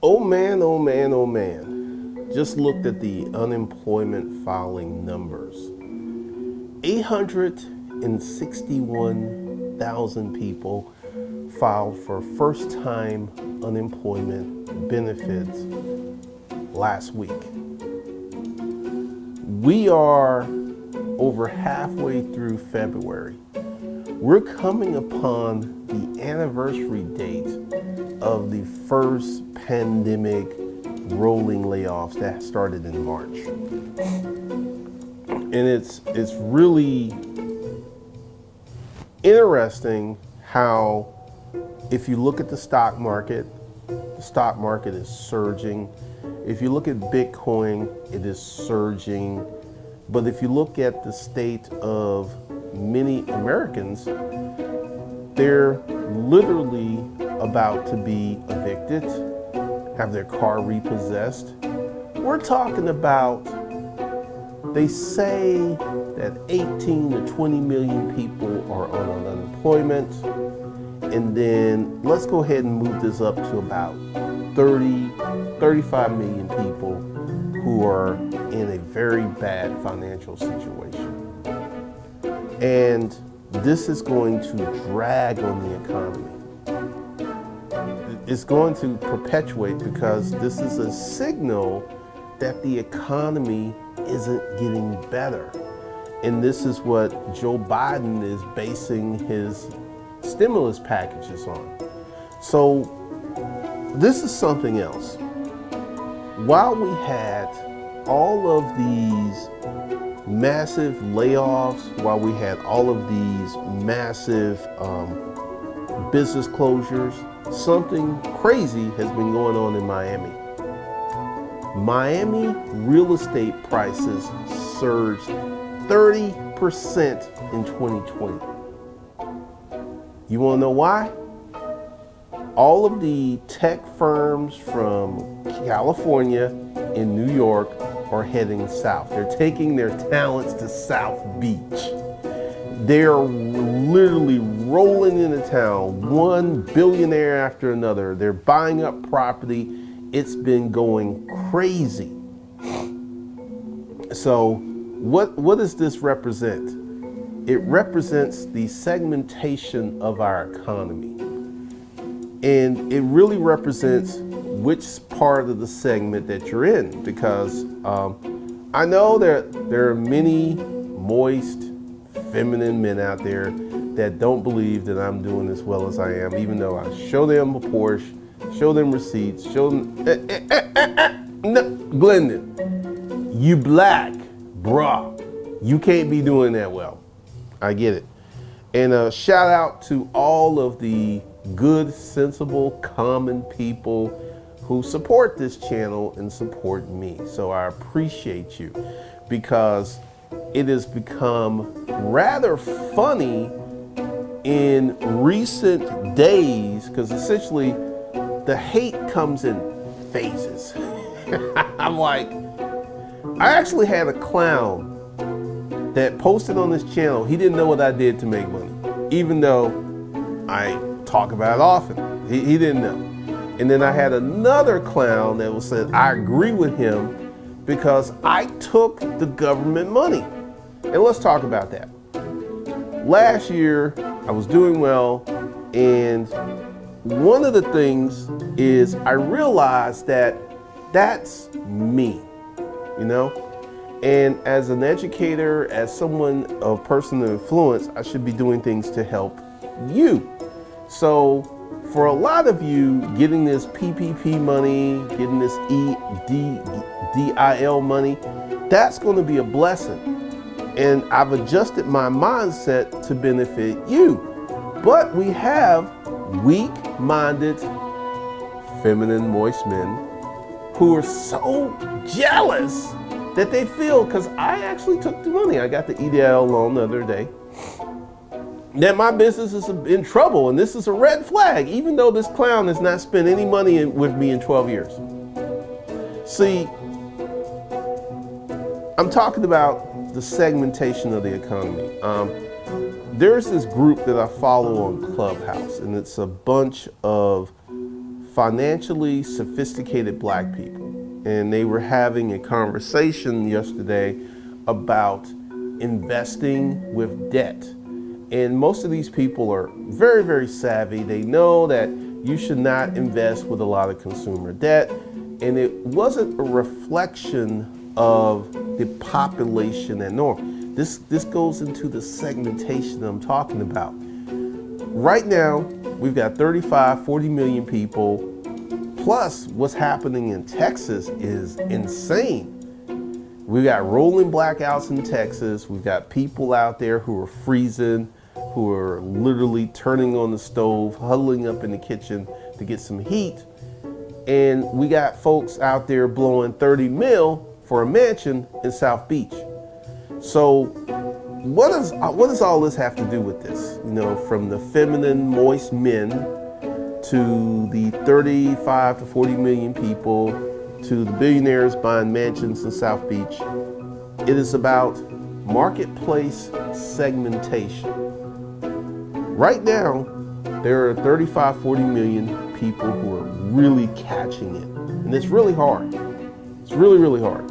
Oh man, oh man, oh man. Just looked at the unemployment filing numbers. 861,000 people filed for first time unemployment benefits last week. We are over halfway through February. We're coming upon the anniversary date of the first pandemic rolling layoffs that started in March. And it's it's really interesting how if you look at the stock market, the stock market is surging. If you look at Bitcoin, it is surging. But if you look at the state of many Americans, they're literally about to be evicted, have their car repossessed. We're talking about, they say that 18 to 20 million people are on unemployment. And then let's go ahead and move this up to about 30, 35 million people who are in a very bad financial situation. And this is going to drag on the economy. It's going to perpetuate because this is a signal that the economy isn't getting better. And this is what Joe Biden is basing his stimulus packages on. So this is something else. While we had all of these massive layoffs, while we had all of these massive um, business closures, something crazy has been going on in Miami. Miami real estate prices surged 30% in 2020. You want to know why? All of the tech firms from California and New York are heading south. They're taking their talents to South Beach. They're literally rolling into town, one billionaire after another. They're buying up property. It's been going crazy. So, what, what does this represent? It represents the segmentation of our economy. And it really represents which part of the segment that you're in because um, I know that there are many moist, feminine men out there that don't believe that I'm doing as well as I am, even though I show them a Porsche, show them receipts, show them. Eh, eh, eh, eh, eh no, Glendon, you black, bruh. You can't be doing that well. I get it. And a shout out to all of the good, sensible, common people who support this channel and support me. So I appreciate you because it has become rather funny in recent days because essentially the hate comes in phases. I'm like, I actually had a clown that posted on this channel. He didn't know what I did to make money, even though I talk about it often. He, he didn't know. And then I had another clown that was said, I agree with him because I took the government money. And let's talk about that. Last year, I was doing well, and one of the things is I realized that that's me, you know? And as an educator, as someone of personal influence, I should be doing things to help you. So for a lot of you, getting this PPP money, getting this EIDL money, that's going to be a blessing. And I've adjusted my mindset to benefit you. But we have weak-minded, feminine, moist men who are so jealous that they feel, because I actually took the money. I got the EDL loan the other day. That my business is in trouble and this is a red flag, even though this clown has not spent any money in, with me in 12 years. See, I'm talking about the segmentation of the economy. Um, there's this group that I follow on Clubhouse, and it's a bunch of financially sophisticated black people. And they were having a conversation yesterday about investing with debt. And most of these people are very, very savvy. They know that you should not invest with a lot of consumer debt. And it wasn't a reflection of the population at norm. This, this goes into the segmentation I'm talking about. Right now, we've got 35, 40 million people. Plus, what's happening in Texas is insane. We've got rolling blackouts in Texas. We've got people out there who are freezing, who are literally turning on the stove, huddling up in the kitchen to get some heat. And we got folks out there blowing 30 mil for a mansion in South Beach. So what does uh, what does all this have to do with this? You know, from the feminine, moist men to the 35 to 40 million people to the billionaires buying mansions in South Beach. It is about marketplace segmentation. Right now, there are 35, 40 million people who are really catching it. And it's really hard. It's really, really hard.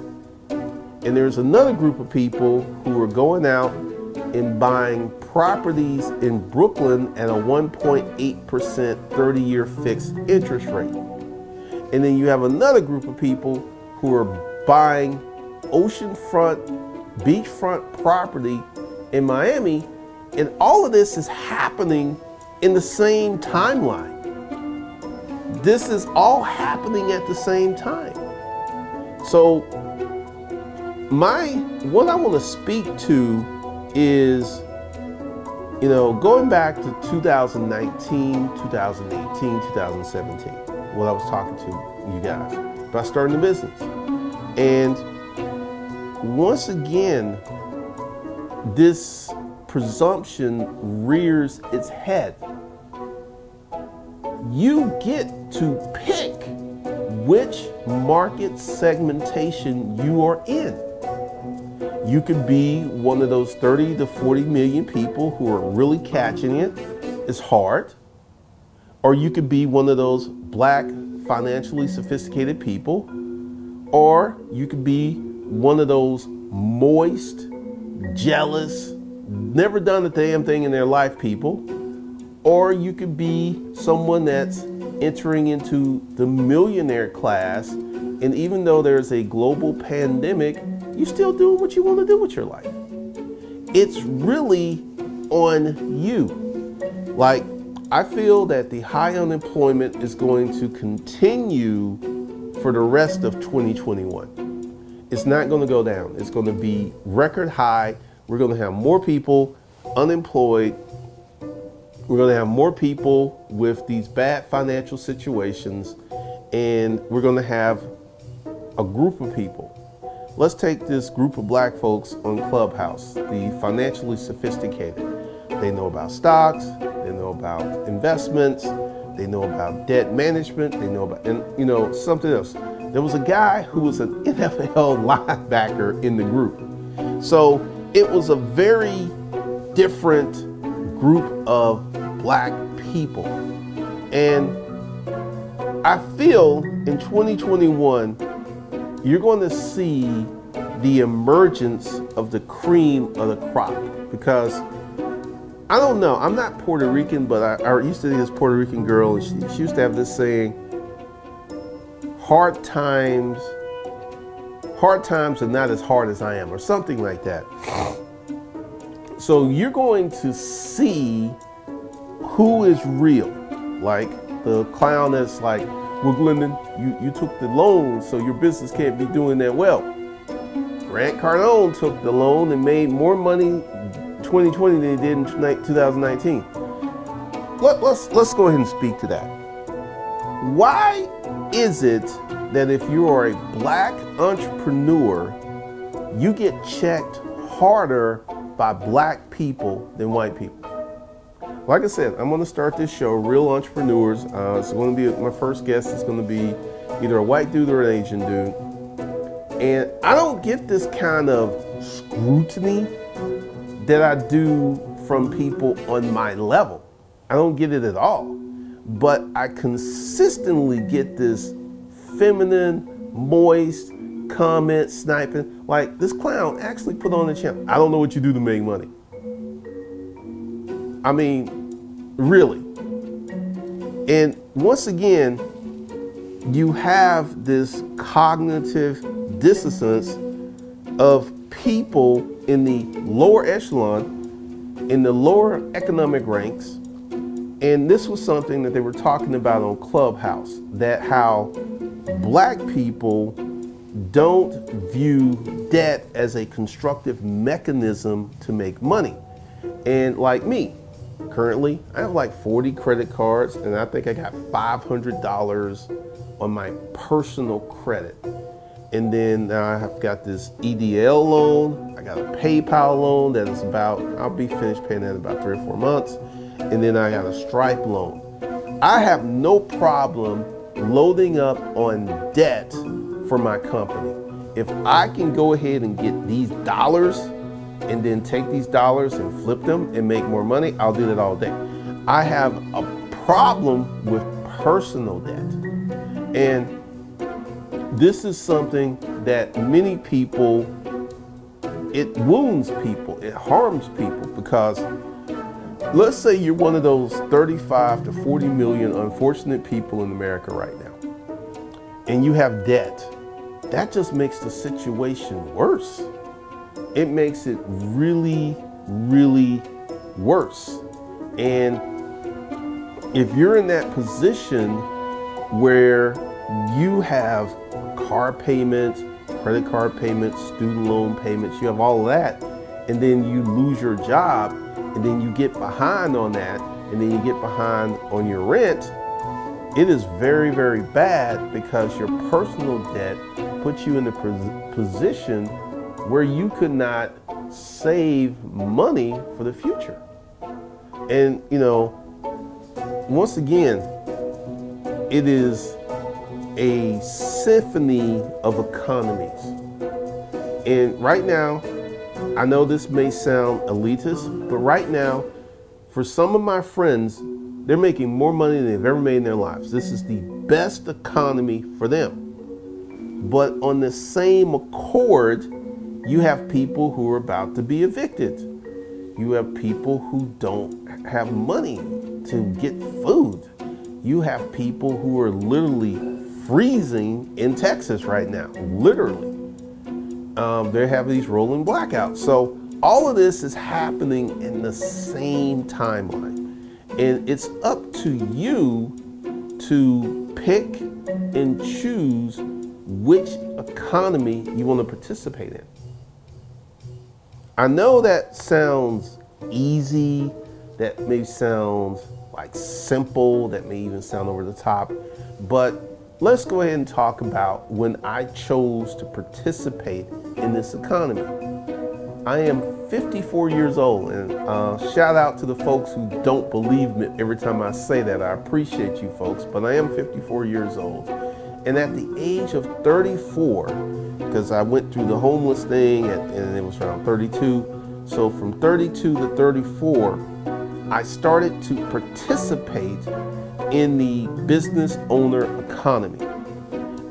And there's another group of people who are going out and buying properties in Brooklyn at a 1.8% 30 year fixed interest rate. And then you have another group of people who are buying oceanfront, beachfront property in Miami. And all of this is happening in the same timeline. This is all happening at the same time. So, my what I want to speak to is you know, going back to 2019, 2018, 2017, what I was talking to you guys about starting a business. And once again, this presumption rears its head. You get to pick which market segmentation you are in. You could be one of those 30 to 40 million people who are really catching it. It's hard. Or you could be one of those black, financially sophisticated people. Or you could be one of those moist, jealous, never done a damn thing in their life people. Or you could be someone that's entering into the millionaire class. And even though there's a global pandemic, you're still doing what you want to do with your life. It's really on you. Like, I feel that the high unemployment is going to continue for the rest of 2021. It's not going to go down. It's going to be record high. We're going to have more people unemployed. We're going to have more people with these bad financial situations. And we're going to have a group of people Let's take this group of black folks on Clubhouse, the financially sophisticated. They know about stocks, they know about investments, they know about debt management, they know about, and you know, something else. There was a guy who was an NFL linebacker in the group. So it was a very different group of black people. And I feel in 2021, you're going to see the emergence of the cream of the crop because I don't know. I'm not Puerto Rican, but I, I used to be this Puerto Rican girl, and she, she used to have this saying: "Hard times, hard times are not as hard as I am," or something like that. So you're going to see who is real, like the clown that's like well, Glendon, you, you took the loan, so your business can't be doing that well. Grant Cardone took the loan and made more money 2020 than he did in 2019. Let, let's, let's go ahead and speak to that. Why is it that if you are a black entrepreneur, you get checked harder by black people than white people? Like I said, I'm going to start this show, Real Entrepreneurs. Uh, it's going to be my first guest. It's going to be either a white dude or an Asian dude. And I don't get this kind of scrutiny that I do from people on my level. I don't get it at all. but I consistently get this feminine, moist comment sniping. Like this clown actually put on the channel. I don't know what you do to make money. I mean, really. And once again, you have this cognitive dissonance of people in the lower echelon, in the lower economic ranks. And this was something that they were talking about on Clubhouse that how black people don't view debt as a constructive mechanism to make money. And like me, currently, I have like 40 credit cards, and I think I got $500 on my personal credit. And then I have got this EDL loan, I got a PayPal loan that is about, I'll be finished paying that in about three or four months. And then I got a Stripe loan. I have no problem loading up on debt for my company. If I can go ahead and get these dollars and then take these dollars and flip them and make more money, I'll do that all day. I have a problem with personal debt. And this is something that many people, it wounds people, it harms people because let's say you're one of those 35 to 40 million unfortunate people in America right now and you have debt that just makes the situation worse. It makes it really, really worse. And if you're in that position where you have car payments, credit card payments, student loan payments, you have all of that, and then you lose your job, and then you get behind on that, and then you get behind on your rent, it is very, very bad because your personal debt puts you in a position where you could not save money for the future. And, you know, once again, it is a symphony of economies. And right now, I know this may sound elitist, but right now, for some of my friends, they're making more money than they've ever made in their lives. This is the best economy for them. But on the same accord, you have people who are about to be evicted. You have people who don't have money to get food. You have people who are literally freezing in Texas right now, literally. Um, they have these rolling blackouts. So all of this is happening in the same timeline. And it's up to you to pick and choose which economy you want to participate in. I know that sounds easy, that may sound like simple, that may even sound over the top, but let's go ahead and talk about when I chose to participate in this economy. I am 54 years old, and uh, shout out to the folks who don't believe me every time I say that. I appreciate you folks, but I am 54 years old. And at the age of 34, because I went through the homeless thing at, and it was around 32, so from 32 to 34, I started to participate in the business owner economy.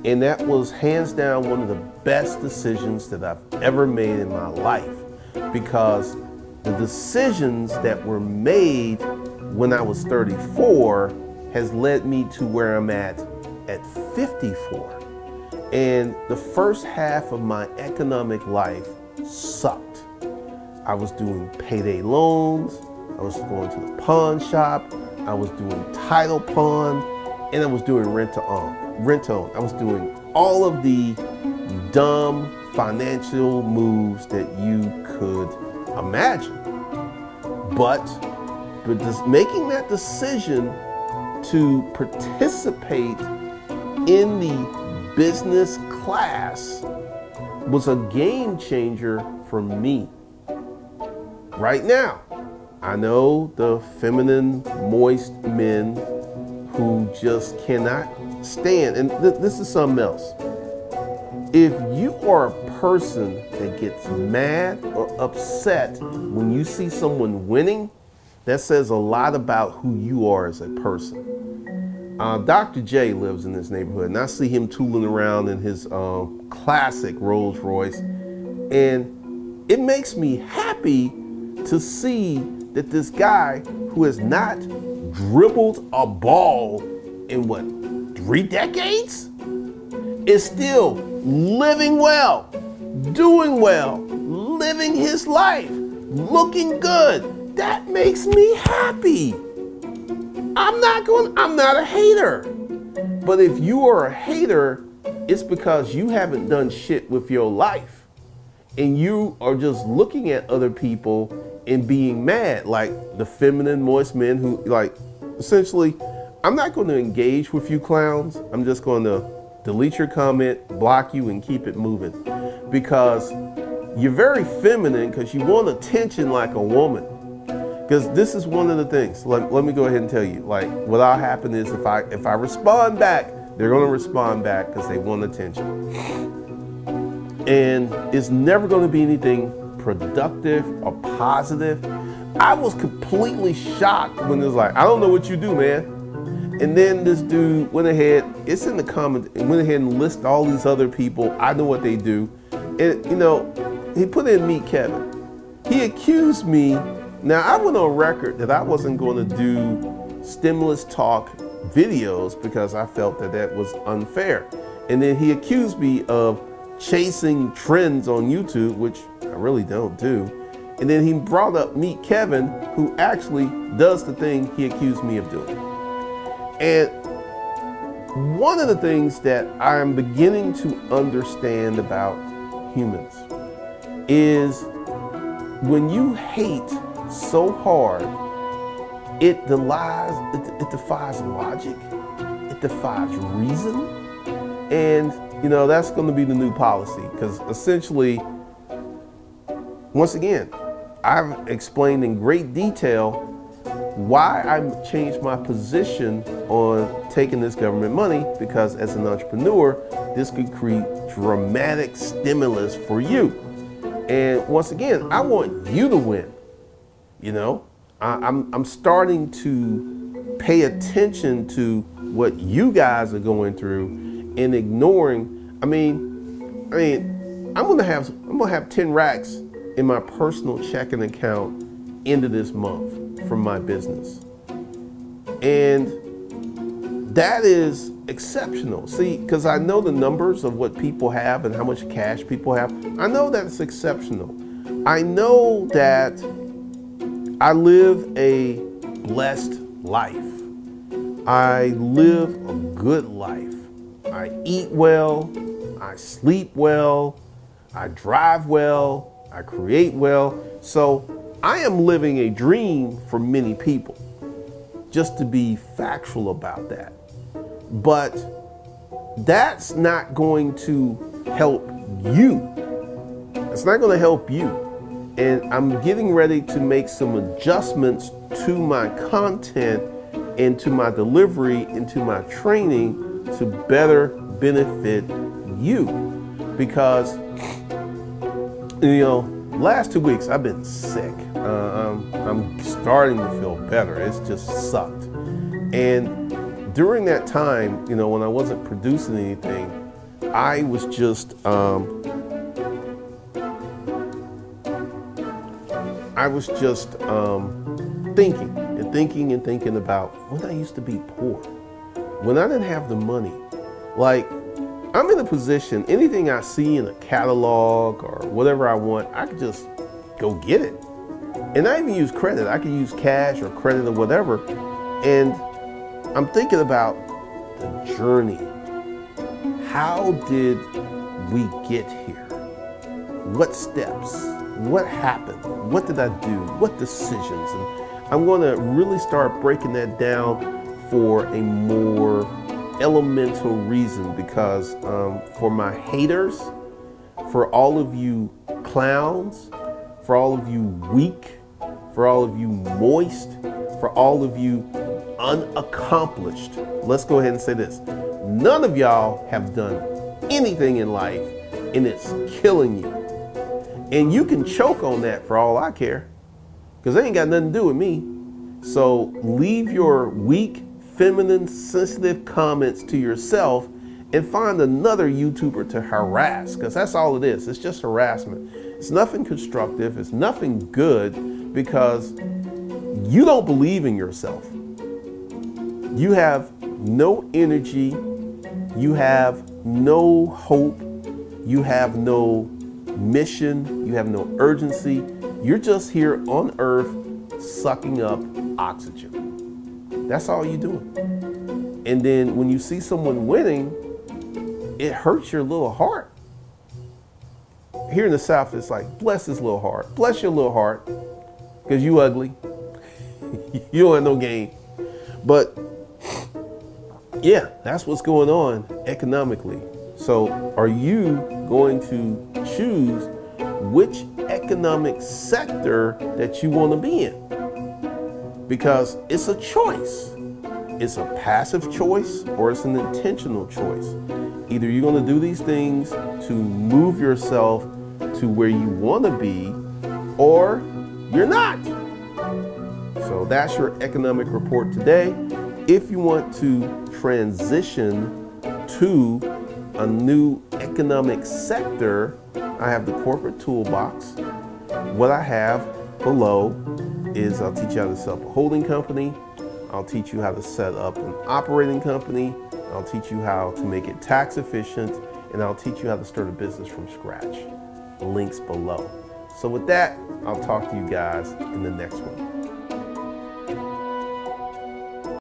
And that was hands down one of the best decisions that I've ever made in my life because the decisions that were made when I was 34 has led me to where I'm at at 54. And the first half of my economic life sucked. I was doing payday loans, I was going to the pawn shop, I was doing title pawn, and I was doing rent to own. Rent to own. I was doing all of the dumb financial moves that you could imagine. But, but this, making that decision to participate in the business class was a game changer for me. Right now, I know the feminine, moist men who just cannot stand, and th- this is something else. If you are a person that gets mad or upset when you see someone winning, that says a lot about who you are as a person. Uh, Dr. J lives in this neighborhood, and I see him tooling around in his um, classic Rolls Royce, and it makes me happy to see that this guy who has not dribbled a ball in what three decades is still living well, doing well, living his life, looking good. That makes me happy. I'm not going, I'm not a hater. But if you are a hater, it's because you haven't done shit with your life. And you are just looking at other people and being mad, like the feminine, moist men who, like, essentially, I'm not going to engage with you clowns. I'm just going to delete your comment, block you, and keep it moving. Because you're very feminine because you want attention like a woman. Because this is one of the things. Let, let me go ahead and tell you. Like what'll happen is if I if I respond back, they're gonna respond back because they want attention. And it's never gonna be anything productive or positive. I was completely shocked when it was like, I don't know what you do, man. And then this dude went ahead, it's in the comments, and went ahead and listed all these other people. I know what they do. And you know, he put in Meet Kevin. He accused me now, I went on record that I wasn't going to do stimulus talk videos because I felt that that was unfair. And then he accused me of chasing trends on YouTube, which I really don't do. And then he brought up Meet Kevin, who actually does the thing he accused me of doing. And one of the things that I'm beginning to understand about humans is when you hate so hard, it defies, it, it defies logic, it defies reason, and you know that's going to be the new policy because essentially, once again, I've explained in great detail why I changed my position on taking this government money because as an entrepreneur, this could create dramatic stimulus for you. And once again, I want you to win. You know, I, I'm, I'm starting to pay attention to what you guys are going through and ignoring. I mean, I mean, I'm gonna have I'm gonna have 10 racks in my personal checking account into this month from my business. And that is exceptional. See, because I know the numbers of what people have and how much cash people have. I know that's exceptional. I know that I live a blessed life. I live a good life. I eat well. I sleep well. I drive well. I create well. So I am living a dream for many people, just to be factual about that. But that's not going to help you. It's not going to help you and I'm getting ready to make some adjustments to my content and to my delivery and to my training to better benefit you. Because you know last two weeks I've been sick. Uh, I'm, I'm starting to feel better. It's just sucked. And during that time you know when I wasn't producing anything I was just um, I was just um, thinking and thinking and thinking about when I used to be poor, when I didn't have the money. Like, I'm in a position, anything I see in a catalog or whatever I want, I could just go get it. And I even use credit. I could use cash or credit or whatever. And I'm thinking about the journey. How did we get here? What steps? What happened? What did I do? What decisions? And I'm going to really start breaking that down for a more elemental reason because um, for my haters, for all of you clowns, for all of you weak, for all of you moist, for all of you unaccomplished, let's go ahead and say this. None of y'all have done anything in life and it's killing you. And you can choke on that for all I care, because they ain't got nothing to do with me. So leave your weak, feminine, sensitive comments to yourself and find another YouTuber to harass because that's all it is. It's just harassment. It's nothing constructive, it's nothing good because you don't believe in yourself. You have no energy, you have no hope, you have no mission, you have no urgency. You're just here on earth sucking up oxygen. That's all you're doing. And then when you see someone winning, it hurts your little heart. Here in the South, it's like, bless this little heart. Bless your little heart, because you ugly. you don't have no game. But yeah, that's what's going on economically. So are you going to choose which economic sector that you want to be in? Because it's a choice. It's a passive choice or it's an intentional choice. Either you're going to do these things to move yourself to where you want to be, or you're not. So that's your economic report today. If you want to transition to a new economic sector, I have the corporate toolbox. What I have below is I'll teach you how to set up a holding company. I'll teach you how to set up an operating company. I'll teach you how to make it tax efficient, and I'll teach you how to start a business from scratch. Links below. So with that, I'll talk to you guys in the next one.